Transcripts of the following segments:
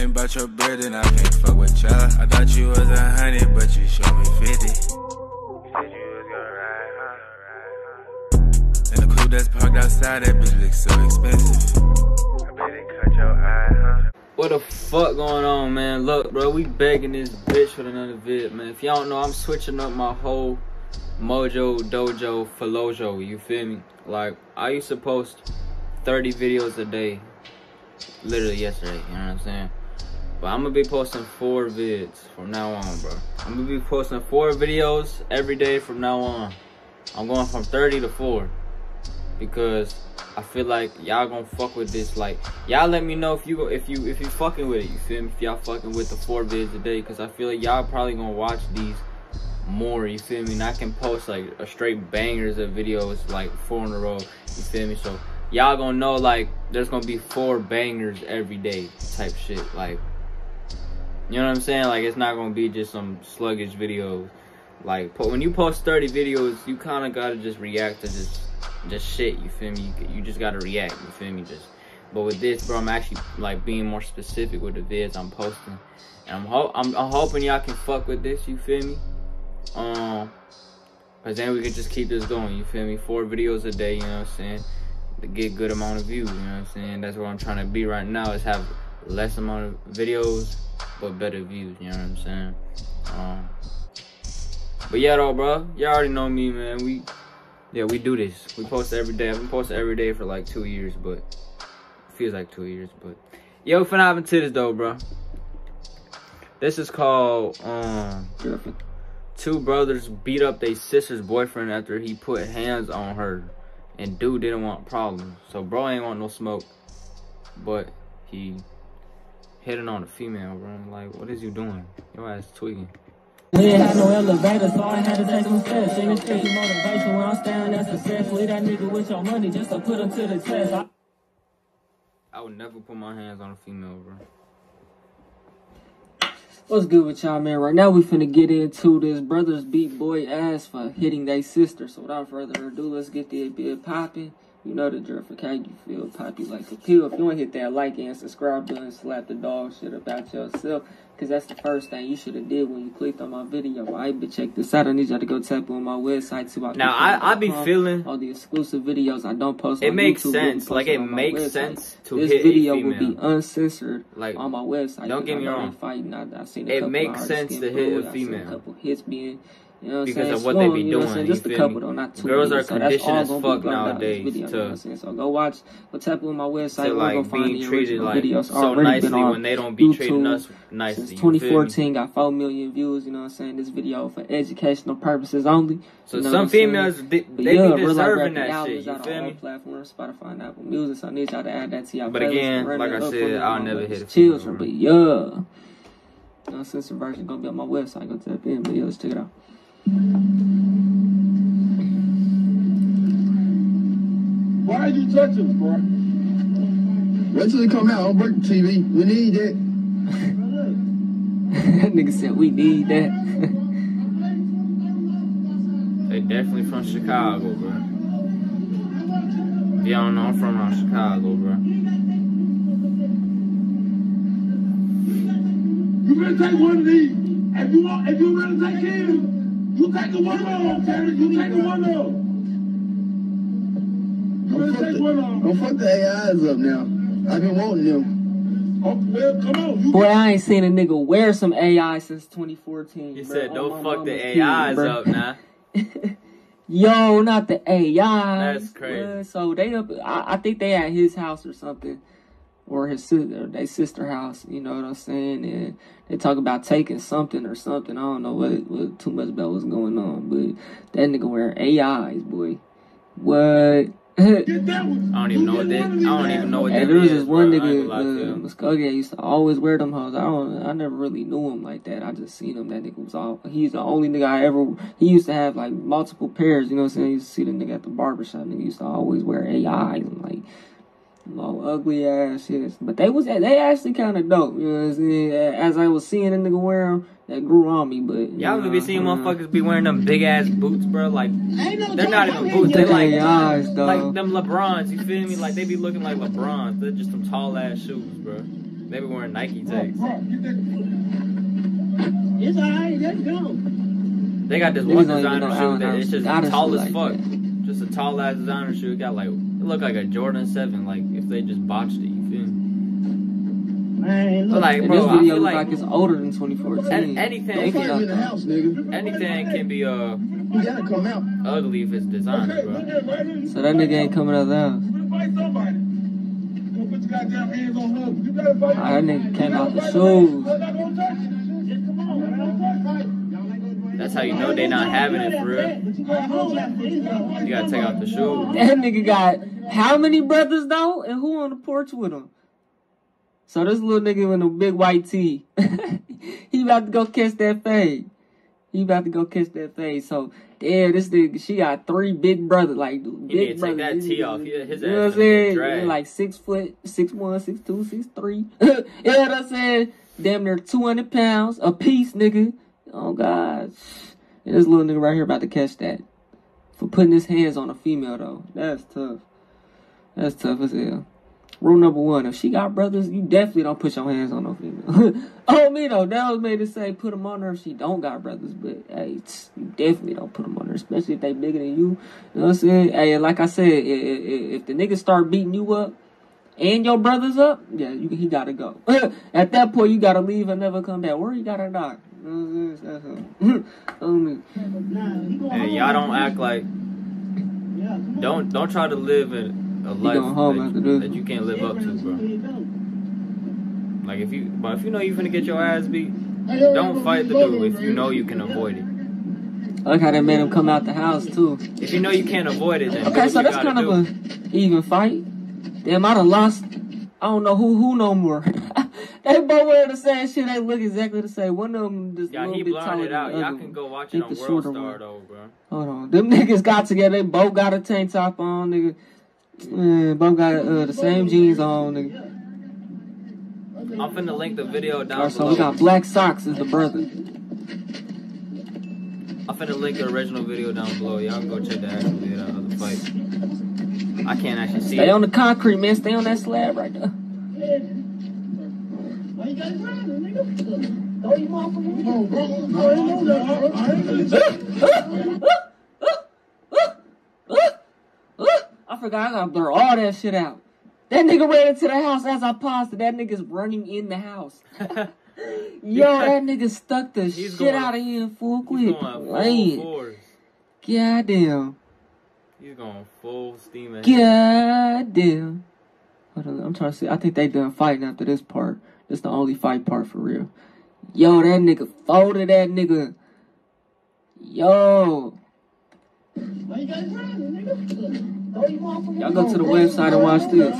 Ain't about your bread and I can't fuck with ya. I thought you was a hundred, but you showed me fifty. And the coupe that's parked outside, that bitch looks so expensive. What the fuck going on, man? Look, bro, we begging this bitch with another vid, man. If y'all don't know, I'm switching up my whole Mojo Dojo for You feel me? Like, I used to post 30 videos a day, literally yesterday. You know what I'm saying? But I'm gonna be posting four vids from now on, bro. I'm gonna be posting four videos every day from now on. I'm going from 30 to four because I feel like y'all gonna fuck with this. Like y'all let me know if you if you if you fucking with it. You feel me? If y'all fucking with the four vids a day, cause I feel like y'all probably gonna watch these more. You feel me? And I can post like a straight bangers of videos like four in a row. You feel me? So y'all gonna know like there's gonna be four bangers every day type shit. Like you know what I'm saying? Like it's not gonna be just some sluggish videos. Like when you post 30 videos, you kind of gotta just react to just just shit. You feel me? You, you just gotta react. You feel me? Just. But with this, bro, I'm actually like being more specific with the vids I'm posting, and I'm ho- I'm, I'm hoping y'all can fuck with this. You feel me? Um, cause then we could just keep this going. You feel me? Four videos a day. You know what I'm saying? To get good amount of views. You know what I'm saying? That's what I'm trying to be right now. Is have less amount of videos but better views. You know what I'm saying? Um, but yeah, though, bro, y'all already know me, man. We yeah, we do this. We post every day. I've been posting every day for like two years, but feels like two years. But yo, finna hop into this though, bro. This is called um. Two brothers beat up their sister's boyfriend after he put hands on her, and dude didn't want problems. So bro ain't want no smoke, but he hitting on a female, bro. Like, what is you doing? Your ass tweaking. We ain't had no elevator, so I had to take some steps. Singing straight to motivation when I'm staring at success. Leave that nigga with your money just to put him to the test. I I would never put my hands on a female, bro. What's good with y'all, man? Right now, we finna get into this brothers beat boy ass for hitting their sister. So without further ado, let's get this bit popping. You know the drill for how you feel, poppy like a pill. If you want to hit that like and subscribe button, slap the dog shit about yourself. Cause that's the first thing you should have did when you clicked on my video. Alright, but check this out. I need y'all to go tap on my website too. Now I I be feeling all the exclusive videos I don't post. it makes YouTube, sense. Like it makes website. sense to This hit video a will female. be uncensored Like, on my website. don't get because me I wrong. Fighting. I, I seen It makes sense to hit a. I female. A couple hits being. You know Because of what they Swung, be you know doing, saying? Just a couple though, not too Girls many. are So conditioned as fuck broken down this nowadays video, you to- know what I'm? So go watch, what's tap on my website. to like go find being the treated like videos so nicely when they don't be treating YouTube us nicely. Since you feel me? 2014, got 4 million views, you know what I'm saying? This video for educational purposes only. So you know some what I'm saying? females they, they yeah, be deserving that shit. You feel me? platforms, Spotify and Apple Music. So I need y'all to add that to y'all But again, like I said. I'll know, never hit a it's female, children, but yeah. You know, since the version gonna be on my website, go tap in. But yeah, let's check it out. Why are you touching us, bro? Wait till it come out. I'll break the TV. We need that. that nigga said we need that. They definitely from Chicago, bro. If y'all know, I'm from around Chicago, bro. You better take one of these. If you want, if you really take him, you take the one of them, Terry. You take the one of them. You Don't fuck, the, one of them. don't fuck the AIs up now. I've been wanting them. Oh, well, come on. You Boy, I ain't seen a nigga wear some AI since 2014. He bro. said, "Don't my fuck the mama's kid, AIs bro. up, now." Yo, not the AI. That's crazy. So they up. I, I think they at his house or something, or his sister, they sister house. You know what I'm saying? And they talk about taking something or something. I don't know what, what too much about what's going on, but that nigga wearing AIs, boy. What? get that one. I don't even know what get that. I one of these don't even know what Hey, that there was is, this one bro. I nigga, gonna lie to uh. Muskogee used to always wear them hoes. I don't, I never really knew him like that. I just seen him. That nigga was all. He's the only nigga I ever. He used to have like multiple pairs. You know what I'm saying? I used to see the nigga at the barbershop. Nigga used to always wear AI and like long ugly ass shit. But they was they actually kind of dope. You know what I'm saying? As I was seeing a nigga wear them, that grew on me. But you Y'all know, gonna be seeing uh, motherfuckers be wearing them big ass boots, bro. Like no they're not even boots. They about like AIs, dog. like them LeBrons. You feel me? Like they be looking like LeBrons. They're just some tall ass shoes, bro. They be wearing Nike tags. It's alright, let's go. They got this one don't even designer know shoe that it's just tall as like fuck. that. Just a tall ass designer shoe. It got like it looked like a Jordan Seven. Like if they just botched it, you feel me? Man, look. like, bro, this video feel look like, like, it's older than 2014. an- anything Don't fight me in can the house, nigga. anything can be uh You gotta come out. ugly if it's designed, Okay, bro. look at right here. So that nigga ain't coming out of the house. You better fight somebody. You gonna put your goddamn hands on her. You gotta fight. Ah, that nigga came out the You gotta fight. shoes. I'm not gonna touch you. Just come on, man. Don't touch me. That's how you know they not having it for real. You gotta hold that. You You gotta take out the shoes. That nigga got how many brothers though? And who on the porch with him? So this little nigga in a big white tee. he about to go catch that fade. He about to go catch that fade. So damn, this nigga, she got three big brothers, like big need to take brothers. that tee off. He- his you know what I'm saying? Like six foot, six one, six two, six three. you know what I'm saying? Damn near two hundred pounds a piece, nigga. Oh god. And this little nigga right here about to catch that. For putting his hands on a female though. That's tough. That's tough as hell. Rule number one, if she got brothers, you definitely don't put your hands on no female. oh, me though, that was made to say put them on her if she don't got brothers, but hey, tss, you definitely don't put them on her, especially if they bigger than you. You know what I'm saying? Hey, like I said, i- i- i- if the niggas start beating you up and your brothers up, yeah, you, he gotta go. At that point, you gotta leave and never come back. Where you gotta knock? You know what I'm saying? That's all. Hey, y'all don't act like don't don't try to live a, a life home that, this. that you can't live up to, bro. Like if you, but if you know you finna get your ass beat, don't fight the dude if you know you can avoid it. I like how they made him come out the house too. If you know you can't avoid it, then Okay, so that's kind do. of a even fight. Damn, I done lost. I don't know who who no more. they both wear the same shit. They look exactly the same. One of them just a Yeah, little he bit taller it than out. the Y'all can go watch it on the World Star one. though, bro. Hold on, them niggas got together. They both got a tank top on, nigga. Man, both got uh, the same jeans on, nigga. I'm finna link the video down Alright, so below. we got black socks as the brother. I'm finna link the original video down below. Y'all can go check the actual video of the fight. I can't actually see Stay it. on the concrete, man. Stay on that slab right there. Why you gotta grab him, nigga? Throw him off of me. No, bro. No, ain't no doubt. I ain't gonna I forgot I gotta blur all that shit out. That nigga ran into the house as I paused. That nigga's running in the house. Yo, that nigga stuck the He's shit going- out of here full quick. going full Playing. force. Goddamn. He's going full steam ahead. Goddamn. Hold on, I'm trying to see. I think they done fighting after this part. This the only fight part for real. Yo, that nigga folded that nigga. Yo. Why you gotta grab him, nigga? Throw him off of me. Y'all go to the website and watch this.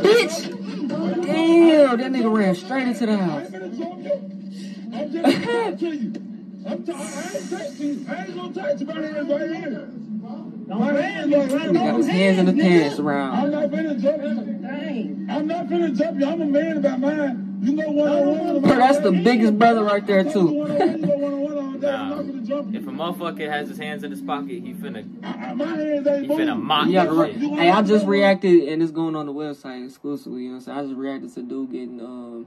Bitch! Damn, that nigga ran straight into the house. I'm just talking to you. I'm t- I ain't you. I ain't gonna touch you. My hands right here. My hands right here. He got his hands in the pants I'm around. not finna jump you. I'm not finna jump you. I'm a man about mine. You know one on one. Bro, that's the biggest brother right there, too. Nah. If a motherfucker has his hands in his pocket, he finna My hands ain't he finna mock You that gotta re- shit. hey, I just reacted, and it's going on the website exclusively. You know what I'm saying? I just reacted to dude getting um,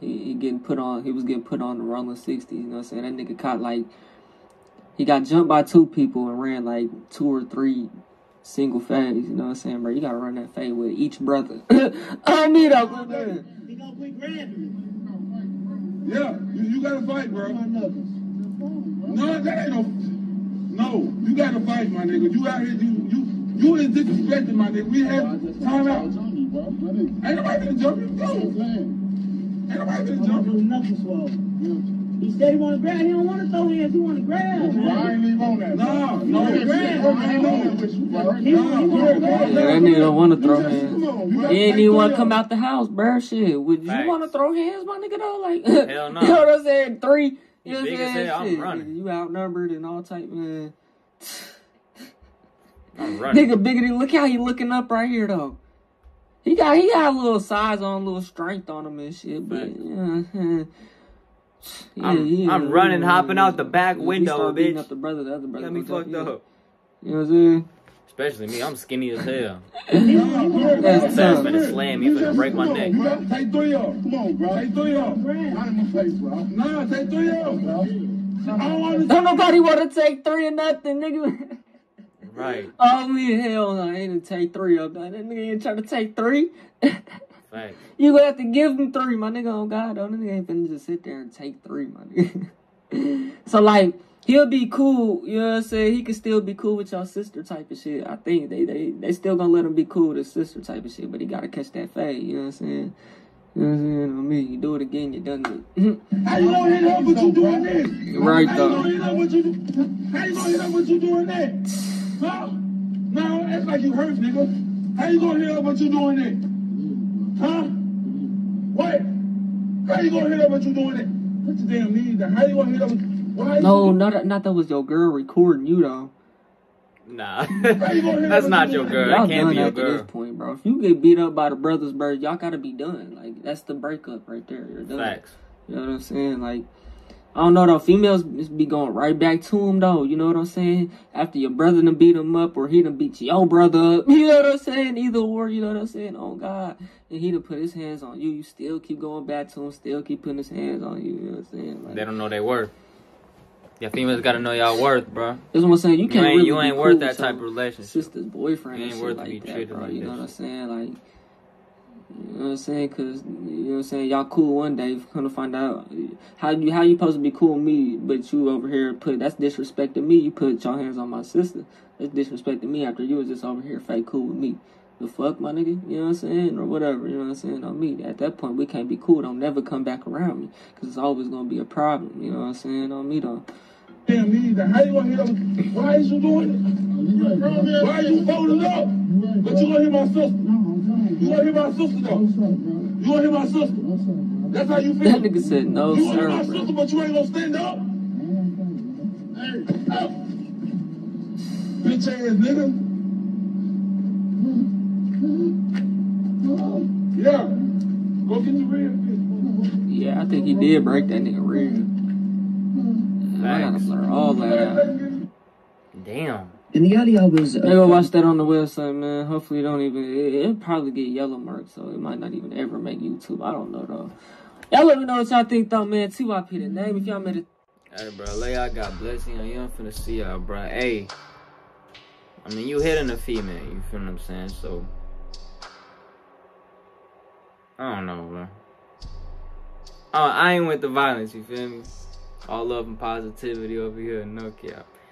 he, he getting put on. He was getting put on the Rolling 60. You know what I'm saying? That nigga caught like he got jumped by two people and ran like two or three single fades. You know what I'm saying, bro? You gotta run that fade with each brother. oh, me though. good man. He gonna quit grabbing. Yeah, you, you gotta fight, bro. No, that ain't no. No, you gotta fight, my nigga. You out here, you you you is disrespecting, my nigga. We have time out. Ain't nobody gonna jump you. Go. Ain't nobody gonna jump you. knuckles swole. He said he want to grab. He don't want to throw hands. He want to grab. I ain't even on that. No, no, He grab. want I ain't on that with you, bro. He want- he want to grab. Yeah, that nigga don't want to throw hands. Come on, you He ain't even want to come out the house, bro. Shit, would you want to throw hands, my nigga? Though, like, Hell no. you know what I'm saying? Three, He you know big I'm as hell, I'm running. you outnumbered and all type, man. I'm running. Nigga bigger than look how he looking up right here though. He got he got a little size on, a little strength on him and shit, but yeah, yeah, I'm- yeah, I'm running, hopping out the back window, bitch. up the brother, the other brother Got me fucked up. You know what I'm saying? Especially me, I'm skinny as hell. Nah, bro, That's Fast finna slam me, finna break my neck. Take three off. Come on, bro. Take three off. Not in my face, bro. Nah, take three off. I don't Don't nobody want to take three or nothing, nigga. Right. Oh, me, hell no. I ain't gonna take three of that. That nigga ain't trying to take three. Facts. you gonna have to give him three, my nigga. Oh, God. Oh, nigga ain't finna just sit there and take three, my nigga. So, like, he'll be cool. You know what I'm saying? He can still be cool with your sister type of shit. I think they they they still gonna let him be cool with his sister type of shit, but he gotta catch that fade. You know what I'm saying? You know what I'm saying? On me, you do it again, you done it. How you gonna hit up what you doing this? Right, How you though. gonna hit up what you do? How you gonna hit up what you doing that? Huh? No, that's like you hurt, nigga. How you gonna hit up what you doing that? Huh? What? How you gonna hit up what you doing that? Put your damn knees down. How you gonna hit up? Why you no, not that- not that was your girl recording you though. Nah. you gonna hit That's not your girl. Y'all That can't done be your after girl. this point, bro. If you get beat up by the brothers bird, y'all gotta be done. Like that's the breakup right there. You're done. Facts. You know what I'm saying? Like, I don't know though. Females be going right back to him though. You know what I'm saying? After your brother done beat him up, or he done beat your brother up. You know what I'm saying? Either or. You know what I'm saying? Oh God, and he done put his hands on you. You still keep going back to him. Still keep putting his hands on you. You know what I'm saying? Like, They don't know their worth. Yeah, females gotta know y'all worth, bro. that's what I'm saying. You You can't ain't, really you ain't cool worth with that type of relationship. sister's boyfriend You ain't worth to like be that, treated bro. like you know what I'm saying? Like, you know what I'm saying? Cause you know what I'm saying. Y'all cool one day, come to find out how you how you supposed to be cool with me, but you over here put that's disrespecting me. You put your hands on my sister. That's disrespecting me after you was just over here fake cool with me. The fuck, my nigga? You know what I'm saying? Or whatever, you know what I'm saying? On me. At that point, we can't be cool. Don't never come back around me. Because it's always going to be a problem. You know what I'm saying? On me, though. Damn me down. How you gonna hit up? Why is you doing it? Why are you folding up? But you gonna hit my sister. You gonna hit my sister though. You gonna hit my sister. That's how you feel. That nigga said, no, You gonna hit my sir, sister, bro. but you ain't gonna stand up. Hey, up. Bitch ass nigga. Yeah. Go get your real bitch. Yeah, I think he did break that nigga real. I gotta Facts. blur all that out. Damn. And the audio was. Uh, they go watch that on the website, man. Hopefully, it don't even. It, it'll probably get yellow marked, so it might not even ever make YouTube. I don't know though. Y'all let me know what y'all think though, man. TYP the name. If y'all made it, Hey, bro, lay y'all got blessing. You ain't finna see y'all, bro. Hey, I mean, you hitting a female. You feel what I'm saying? So, I don't know, bro. Oh, I ain't with the violence. You feel me? All love and positivity over here. No cap.